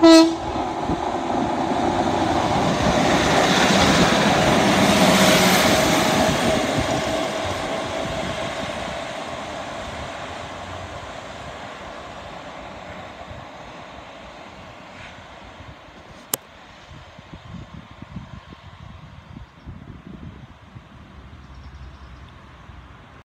Mm-hmm.